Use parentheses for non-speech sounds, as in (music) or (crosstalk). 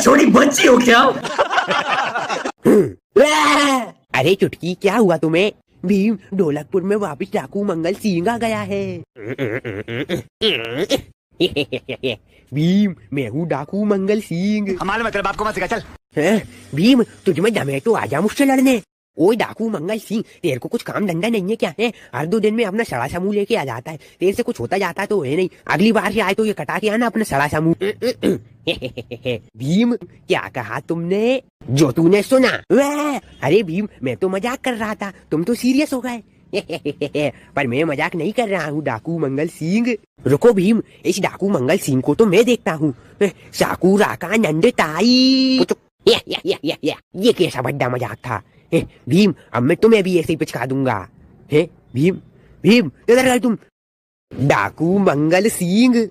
छोटी बच्ची हो क्या? अरे चुटकी क्या हुआ तुम्हें? भीम ढोलकपुर में वापस डाकू मंगल सिंह आ गया है। भीम मैं हूँ डाकू मंगल सिंह। हमारे मतलब आपको मत सिखा चल। हैं? भीम तुझ में जमे तो आ आजा मुझसे लड़ने। ओए डाकू मंगल सिंह तेरे को कुछ काम धंधा नहीं है क्या है? हर दो दिन में अपना सड़ा समूह लेके आ जाता है। तेरे से कुछ होता जाता तो है नहीं। अगली बार से आए तो ये कटा के आना अपना सड़ा समूह (laughs) भीम क्या कहा तुमने? जो तूने सुना। अरे भीम मैं तो मज़ाक कर रहा था। तुम तो सीरियस हो गए। (laughs) पर मैं मज़ाक नहीं कर रहा हूँ डाकू मंगल सिंह। रुको भीम इस डाकू मंगल सिंह को तो मैं देखता हूँ। (laughs) साकुरा का नंद ताई। या, कैसा बड्डा मज़ाक था। भीम अब मैं तुम्हें भी ऐसे ही पिचका दूँगा। हे भीम भीम इधर तुम। डाकू मंगल सिंह।